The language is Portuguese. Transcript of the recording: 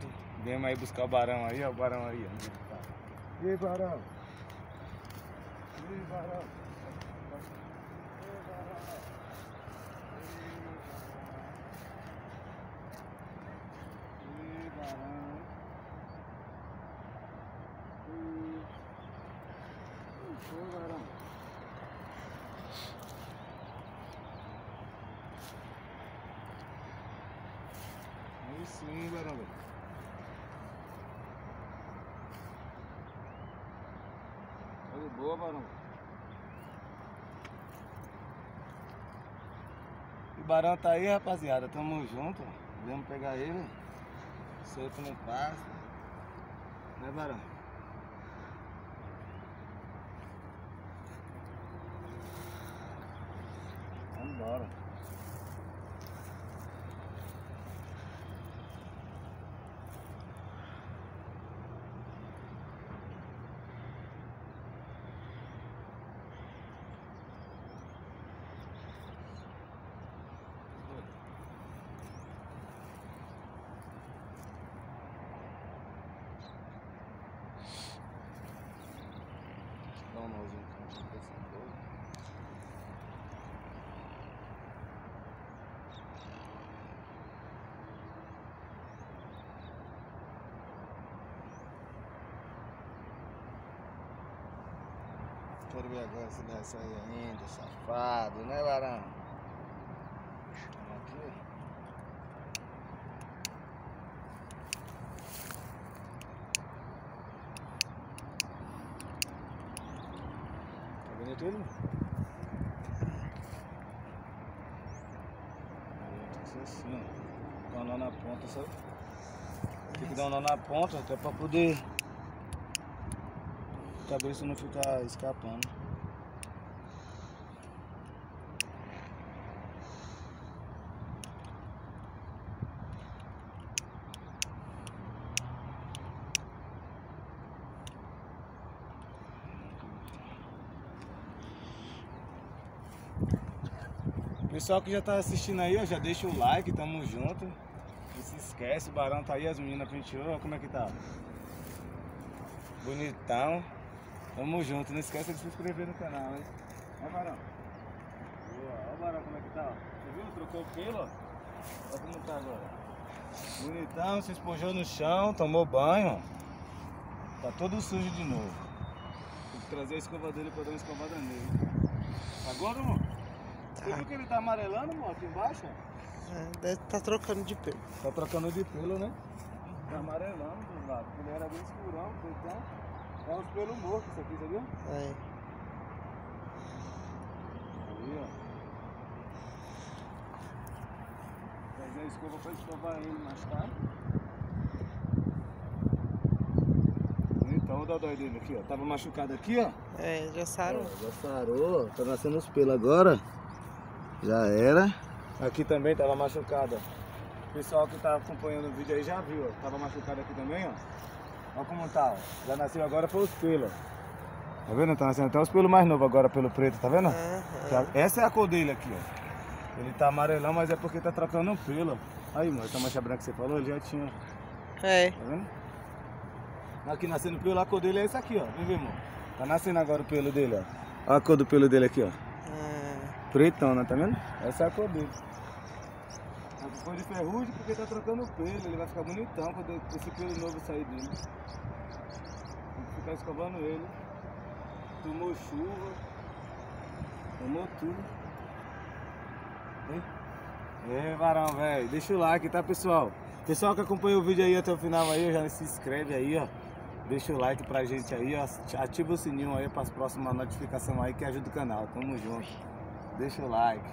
junto. Viemos aí buscar o barão aí, ó. O barão aí, ó. E aí, barão? E aí, barão? Sim, barão. Tá de boa, barão. O barão tá aí, rapaziada. Tamo junto. Vamos pegar ele. Solto no pasto. Né, barão? Vambora. Dá um nozinho aqui na cabeça dele. Quero ver agora se dá essa aí ainda, safado, né? Vamos aqui. Tá bonito ele? Tem que ser assim, ó. Dá um nó na ponta, sabe? Tem que dar um nó na ponta até pra poder cabeça não ficar escapando. Pessoal que já tá assistindo aí, ó, já deixa o like, tamo junto. Não se esquece, o barão tá aí, as meninas penteou, como é que tá? Bonitão. Tamo junto, não esqueça de se inscrever no canal, hein? Ó, Barão. Boa, ó o Barão como é que tá, ó. Você viu? Trocou o pelo, ó. Olha como tá agora. Bonitão, se espojou no chão, tomou banho, ó. Tá todo sujo de novo. Tem que trazer a escova dele pra dar uma escovada nele. Agora, amor? Você viu que ele tá amarelando, amor, aqui embaixo? É, deve tá trocando de pelo. Tá trocando de pelo, né? Tá amarelando dos lados. Ele era bem escurão, então. É uns pelos mortos isso aqui, viu? É. Aí, ó. Trazer a escova pra escovar ele mais tarde. Então, o dodói dele aqui, ó. Tava machucado aqui, ó. É, já sarou. Ó, Já sarou. Tá nascendo os pelos agora. Já era. Aqui também tava machucado, ó. O pessoal que tá acompanhando o vídeo aí já viu, ó. Tava machucado aqui também, ó. Olha como tá, ó. Já nasceu agora pelos. ó. Tá vendo? Tá nascendo até os pelos mais novos agora pelo preto, tá vendo? Essa é a cor dele aqui, ó. Ele tá amarelão, mas é porque tá trocando um pelo. Aí, mano, essa mancha branca que você falou, ele já tinha, É. tá vendo? Aqui nascendo pelo, a cor dele é essa aqui, ó. Vem ver, irmão. Tá nascendo agora o pelo dele, ó. Olha a cor do pelo dele aqui, ó. É. Pretão, né? Tá vendo? Essa é a cor dele. De ferrugem porque tá trocando o pelo. Ele vai ficar bonitão quando esse pelo novo sair dele. Tem que ficar escovando ele. Tomou chuva. Tomou tudo. Hein? É, varão, velho. Deixa o like, tá, pessoal? Pessoal que acompanha o vídeo aí até o final aí, já se inscreve aí, ó. Deixa o like pra gente aí, ó. Ativa o sininho aí para as próximas notificações aí que ajuda o canal. Tamo junto. Deixa o like.